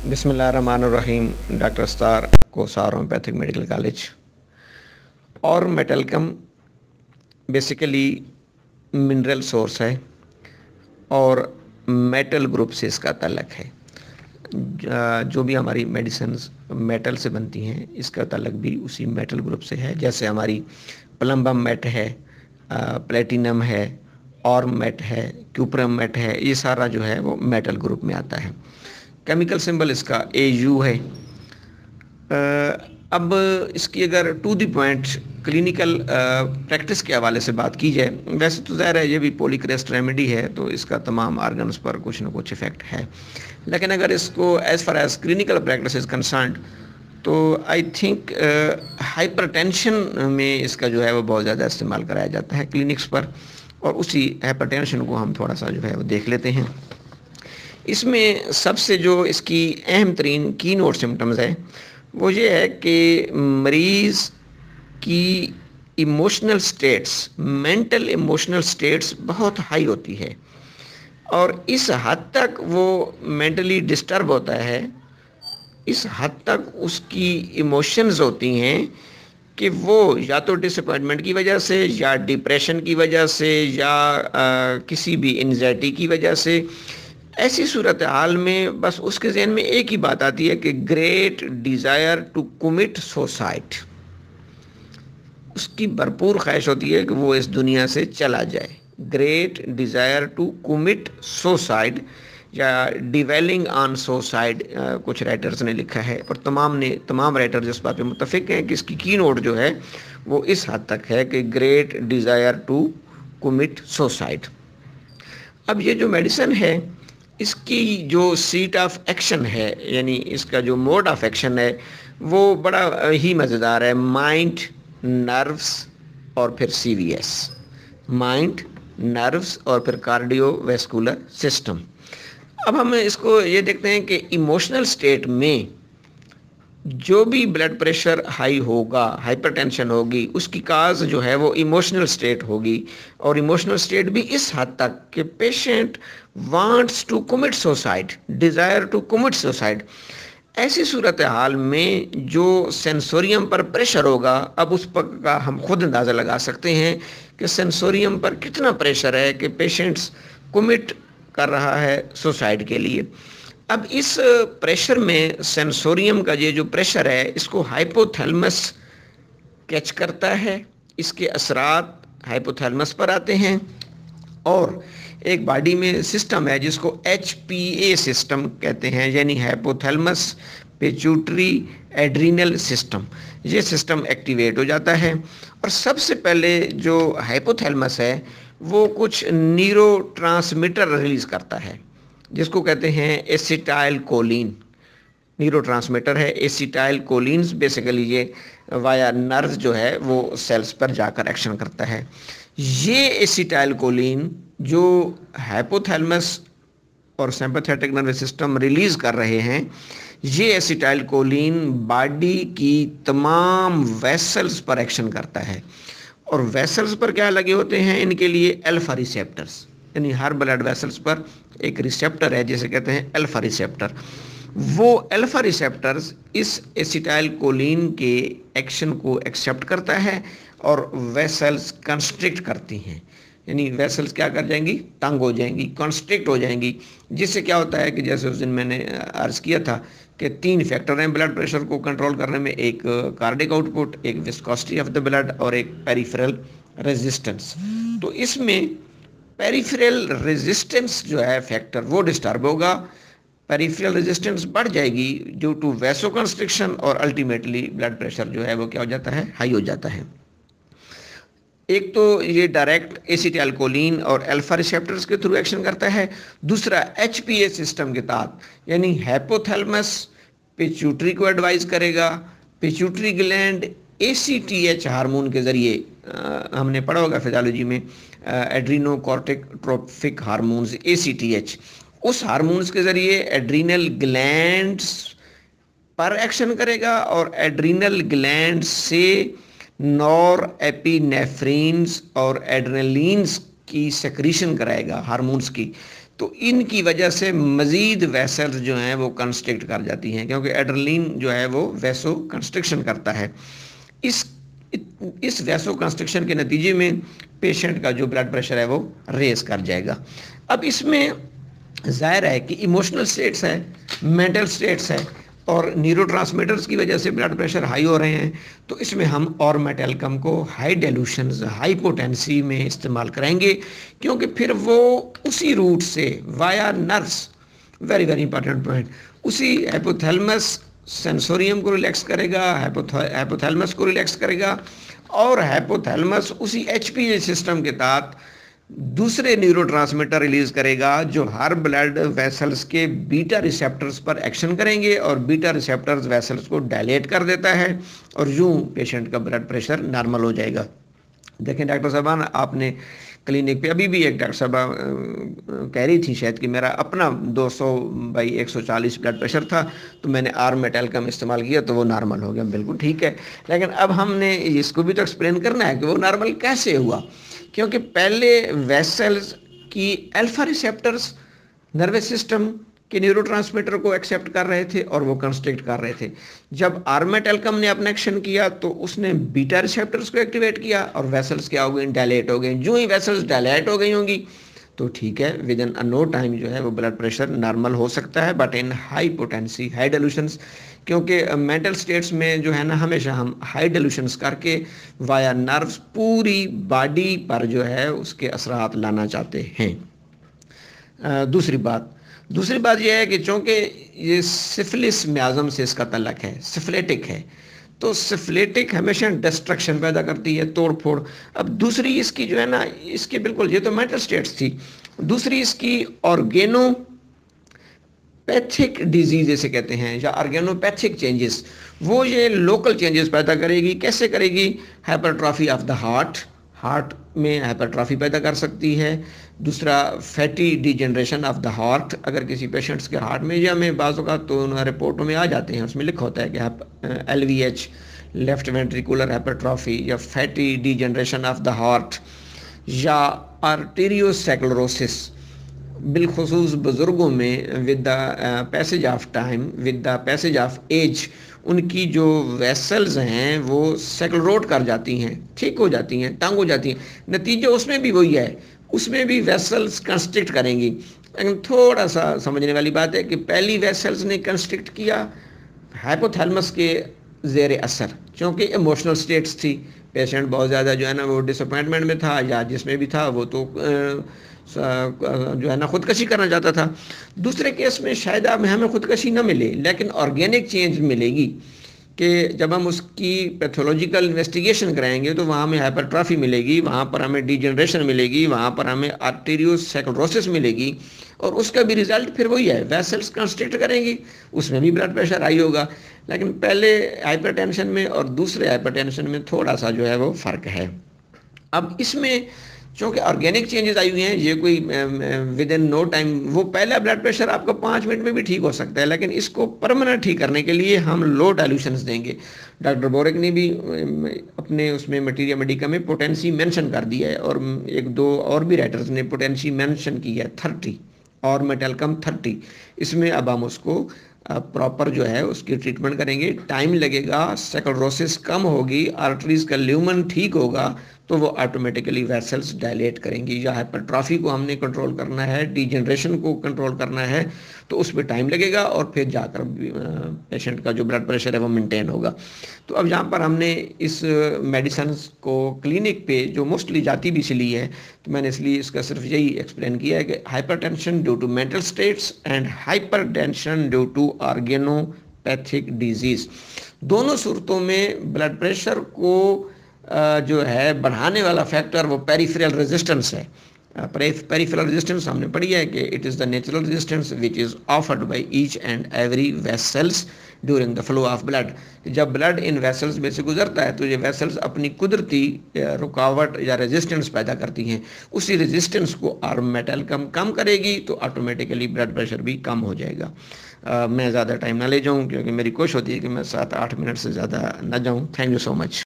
बिसमीम doctor Sattar Kausar homeopathic medical college और मेटलकम बेसिकली मिनरल सोर्स है और मेटल ग्रुप से इसका तलक है। जो भी हमारी मेडिसिन मेटल से बनती हैं, इसका तलक भी उसी मेटल ग्रुप से है। जैसे हमारी प्लम्बम मेट है प्लेटिनम है और मेट है क्यूप्रम मेट है, ये सारा जो है वो मेटल ग्रुप में आता है। केमिकल सिंबल इसका ए यू है। अब इसकी अगर to the point clinical practice के हवाले से बात की जाए, वैसे तो ज़ाहिर है ये भी पोलिक्रेस्ट रेमेडी है तो इसका तमाम आर्गन्स पर कुछ ना कुछ इफ़ेक्ट है। लेकिन अगर इसको as far as clinical practice is concern तो आई थिंक हाइपरटेंशन में इसका जो है वो बहुत ज़्यादा इस्तेमाल कराया जाता है क्लिनिक्स पर, और उसी हाइपरटेंशन को हम थोड़ा सा जो है वो देख लेते हैं। इसमें सबसे जो इसकी अहम तरीन की नोट सिम्टम्स है वो ये है कि मरीज़ की emotional states mental emotional states बहुत हाई होती है। और इस हद तक वो मेंटली डिस्टर्ब होता है इस हद तक उसकी इमोशंस होती हैं कि वो या तो डिसअपॉइंटमेंट की वजह से या डिप्रेशन की वजह से या आ, किसी भी एनजाइटी की वजह से ऐसी सूरत हाल में बस उसके जहन में एक ही बात आती है कि great desire to commit suicide उसकी भरपूर ख्वाहिश होती है कि वो इस दुनिया से चला जाए। Great desire to commit suicide या डिवेलिंग ऑन सोसाइड कुछ राइटर्स ने लिखा है और तमाम ने, तमाम राइटर्स इस बात पे मुतफिक हैं कि इसकी की नोट जो है वो इस हद तक है कि great desire to commit suicide अब ये जो मेडिसन है इसकी जो सीट ऑफ़ एक्शन है, यानी इसका जो मोड ऑफ़ एक्शन है, वो बड़ा ही मज़ेदार है। माइंड नर्व्स और फिर सीवीएस माइंड नर्व्स और फिर कार्डियोवेस्कुलर सिस्टम अब हम इसको ये देखते हैं कि इमोशनल स्टेट में जो भी ब्लड प्रेशर हाई होगा हाइपरटेंशन होगी, उसकी काज जो है वो इमोशनल स्टेट होगी। और इमोशनल स्टेट भी इस हद तक कि patient wants to commit suicide desire to commit suicide ऐसी सूरत हाल में जो सेंसोरियम पर प्रेशर होगा, अब उस पर का हम खुद अंदाज़ा लगा सकते हैं कि सेंसोरियम पर कितना प्रेशर है कि पेशेंट्स कमिट कर रहा है सुसाइड के लिए। अब इस प्रेशर में सेंसोरियम का ये जो प्रेशर है, इसको हाइपोथैलमस कैच करता है। इसके असरात हाइपोथैलमस पर आते हैं और एक बॉडी में सिस्टम है जिसको एच पी ए सिस्टम कहते हैं, यानी हाइपोथैलमस पेचूटरी एड्रीनल सिस्टम ये सिस्टम एक्टिवेट हो जाता है और सबसे पहले जो हाइपोथैलमस है, वो कुछ नीरो रिलीज़ करता है। जिसको कहते हैं एसिटाइल कोलिन न्यूरो ट्रांसमीटर है। एसिटाइल कोलिन्स बेसिकली ये वाया नर्व जो है, वो सेल्स पर जाकर एक्शन करता है। ये एसिटाइल कोलिन जो हाइपोथैलमस और सिंपैथेटिक नर्वस सिस्टम रिलीज़ कर रहे हैं, ये एसिटाइल कोलिन बॉडी की तमाम वेसल्स पर एक्शन करता है। और वेसल्स पर क्या लगे होते हैं? इनके लिए एल्फा रिसेप्टर्स यानी हर ब्लड वेसल्स पर एक रिसेप्टर है, जिसे कहते हैं अल्फ़ा रिसेप्टर वो अल्फ़ा रिसेप्टर्स इस एसिटाइल कोलिन के एक्शन को एक्सेप्ट करता है और वेसल्स कंस्ट्रिक्ट करती हैं। यानी वेसल्स क्या कर जाएँगी? तंग हो जाएँगी कंस्ट्रिक्ट हो जाएँगी। जिससे क्या होता है कि जैसे उस दिन मैंने अर्ज़ किया था कि तीन फैक्टर हैं ब्लड प्रेशर को कंट्रोल करने में, एक कार्डिक आउटपुट एक विस्कोसिटी ऑफ़ द ब्लड और एक पेरिफेरल रेजिस्टेंस तो इसमें पेरिफेरल रेजिस्टेंस जो है फैक्टर वो डिस्टर्ब होगा। पेरिफेरल रेजिस्टेंस बढ़ जाएगी ड्यू टू वैसो कंस्ट्रिक्शन और अल्टीमेटली ब्लड प्रेशर जो है वो क्या हो जाता है? हाई हो जाता है। एक तो ये डायरेक्ट एसिटाइलकोलिन और अल्फ़ा रिसेप्टर्स के थ्रू एक्शन करता है। दूसरा एचपीए सिस्टम के तहत, यानी हैपोथैलमस पिच्यूटरी को एडवाइज करेगा। Pituitary gland A C hormone के ज़रिए हमने पढ़ा होगा फिजोलॉजी में एड्रीनो कॉर्टिक हार्मोन्स एसीटीएच उस हार्मोन्स के ज़रिए एड्रीनल ग्लैंड्स पर एक्शन करेगा और एड्रीनल ग्लैंड से नॉर एपिनेफ्रीन्स और एड्रेनलिन्स की सेक्रीशन कराएगा हार्मोन्स की। तो इनकी वजह से मज़ीद वेसल्स जो हैं वो कंस्ट्रिक्ट कर जाती हैं, क्योंकि एड्रलिन जो है वो वैसो कंस्ट्रक्शन करता है। इस इस वैसो कंस्ट्रक्शन के नतीजे में पेशेंट का जो ब्लड प्रेशर है वो रेस कर जाएगा। अब इसमें ज़ाहिर है कि इमोशनल स्टेट्स है मेंटल स्टेट्स है और न्यूरो की वजह से ब्लड प्रेशर हाई हो रहे हैं तो इसमें हम और मेटेलकम को हाई डेलूशन हाई पोटेंसी में इस्तेमाल करेंगे क्योंकि फिर वो उसी रूट से via nerves very very important point उसी एपोथेलमस सेंसोरियम को रिलैक्स करेगा हैपोथैलमस को रिलैक्स करेगा और हैपोथैलमस उसी एचपीए सिस्टम के तहत दूसरे न्यूरोट्रांसमीटर रिलीज़ करेगा जो हर ब्लड वेसल्स के बीटा रिसेप्टर्स पर एक्शन करेंगे और बीटा रिसेप्टर्स वेसल्स को डायलेट कर देता है और यूँ पेशेंट का ब्लड प्रेशर नॉर्मल हो जाएगा। देखें, डॉक्टर साहबान, आपने क्लिनिक पे अभी भी एक डॉक्टर साहब कह रही थी शायद कि मेरा अपना 200 बाई 140 ब्लड प्रेशर था तो मैंने आर मेटेलकम इस्तेमाल किया तो वो नॉर्मल हो गया, बिल्कुल ठीक है। लेकिन अब हमने इसको भी तो एक्सप्लेन करना है कि वो नॉर्मल कैसे हुआ, क्योंकि पहले वेसल्स की अल्फ़ा रिसेप्टर्स, नर्वस सिस्टम के न्यूरोट्रांसमीटर को एक्सेप्ट कर रहे थे और वो कंस्ट्रिक्ट कर रहे थे। जब आर्मेट आर्मेटेलकम ने अपना एक्शन किया तो उसने बीटा रिसेप्टर्स को एक्टिवेट किया और वेसल्स क्या हो गई डायलेट हो गई जो ही वेसल्स डायलेट हो गई होंगी तो ठीक है within a no time जो है वो ब्लड प्रेशर नॉर्मल हो सकता है but in high potency high dilutions क्योंकि मेंटल स्टेट्स में जो है ना, हमेशा हम हाई डेल्यूशंस करके वाया नर्व्स पूरी बॉडी पर जो है उसके असरात लाना चाहते हैं। दूसरी बात दूसरी बात यह है कि चूँकि ये सिफिलिस म्याज़म से इसका तलक है, सिफलेटिक है तो सिफलेटिक हमेशा डिस्ट्रक्शन पैदा करती है तोड़ फोड़ अब दूसरी इसकी जो है ना, इसकी बिल्कुल, ये तो मेंटल स्टेट्स थी। दूसरी इसकी ऑर्गेनो पैथिक डिज़ीज़ जैसे कहते हैं, या ऑर्गेनोपैथिक चेंजेस वो ये लोकल चेंजेस पैदा करेगी। कैसे करेगी? Hypertrophy of the heart heart में हाइपरट्रॉफी पैदा कर सकती है। दूसरा, fatty degeneration of the heart. अगर किसी पेशेंट्स के हार्ट में या में बाज़ तो उन रिपोर्टों में आ जाते हैं। उसमें लिखा होता है कि L V H left ventricular hypertrophy या fatty degeneration of the heart या आर्टीरियोसेक्लोरोसिस। बिलखसूस बुज़ुर्गों में with the passage of time, with the passage of age उनकी जो वेसल्स हैं, वो सेक्लोरोट कर जाती हैं, ठीक हो जाती हैं, तंग हो जाती हैं। नतीजे उसमें भी वही है, उसमें भी वेसल्स कंस्ट्रिक्ट करेंगी। लेकिन थोड़ा सा समझने वाली बात है कि पहली वेसल्स ने कंस्ट्रिक्ट किया हाइपोथैलमस के जेर असर, क्योंकि इमोशनल स्टेट्स थी। पेशेंट बहुत ज़्यादा जो है ना, वो डिसअपॉइंटमेंट में था या जिसमें भी था, वो तो जो है ना, खुदकशी करना चाहता था। दूसरे केस में शायद अब हमें खुदकशी ना मिले, लेकिन ऑर्गेनिक चेंज मिलेगी कि जब हम उसकी पैथोलॉजिकल इन्वेस्टिगेशन कराएँगे तो वहाँ हमें हाइपरट्रॉफी मिलेगी, वहाँ पर हमें डिजनरेशन मिलेगी, वहाँ पर हमें आर्टीरियोसेक्लोरोसिस मिलेगी, और उसका भी रिज़ल्ट फिर वही है वेसल्स कंस्ट्रिक्ट करेंगी, उसमें भी ब्लड प्रेशर हाई होगा। लेकिन पहले हाइपरटेंशन में और दूसरे हाइपरटेंशन में थोड़ा सा जो है वो फ़र्क है। अब इसमें क्योंकि ऑर्गेनिक चेंजेस आई हुई हैं, ये कोई विद इन नो टाइम वो पहला ब्लड प्रेशर आपका पाँच मिनट में भी ठीक हो सकता है, लेकिन इसको परमानेंट ठीक करने के लिए हम लो डाइल्यूशंस देंगे। डॉक्टर बोरिक ने भी अपने उसमें मटीरियल मेडिका में पोटेंसी मेंशन कर दिया है, और एक दो और भी राइटर्स ने पोटेंसी मेंशन की है थर्टी और मेटेलकम थर्टी इसमें अब हम उसको प्रॉपर जो है, उसकी ट्रीटमेंट करेंगे। टाइम लगेगा सेक्लोरोसिस कम होगी आर्टरीज का ल्यूमन ठीक होगा तो वो ऑटोमेटिकली वेसल्स डायलेट करेंगी। या हाइपरट्रॉफी को हमने कंट्रोल करना है डिजनरेशन को कंट्रोल करना है तो उस पर टाइम लगेगा और फिर जाकर पेशेंट का जो ब्लड प्रेशर है वो मेंटेन होगा। तो अब यहाँ पर हमने इस मेडिसन को क्लिनिक पे, जो मोस्टली जाती भी इसलिए है तो मैंने इसलिए इसका सिर्फ़ यही एक्सप्लेन किया है कि hypertension due to mental states and hypertension due to organopathic disease दोनों सूरतों में ब्लड प्रेशर को जो है बढ़ाने वाला फैक्टर वो पेरीफेरल रेजिस्टेंस है। पेरीफेरल रेजिस्टेंस हमने पढ़ी है कि it is the natural resistance which is offered by each and every vessels during the flow of blood जब ब्लड इन वेसल्स में से गुजरता है तो ये वेसल्स अपनी कुदरती रुकावट या रेजिस्टेंस पैदा करती हैं। उसी रेजिस्टेंस को आर्म मेटल कम कम करेगी तो ऑटोमेटिकली ब्लड प्रेशर भी कम हो जाएगा। आ, मैं ज़्यादा टाइम ना ले जाऊँ क्योंकि मेरी कोशिश होती है कि मैं सात आठ मिनट से ज़्यादा ना जाऊँ। Thank you so much